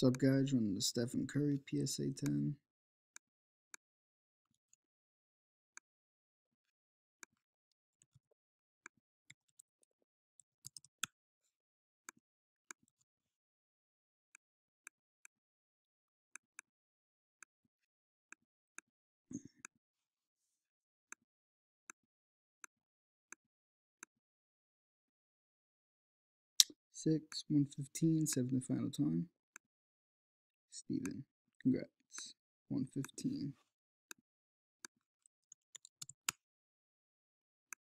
What's up, guys? Running the Stephen Curry PSA 10. Six, 115, seventh and final time. Steven, congrats. 115.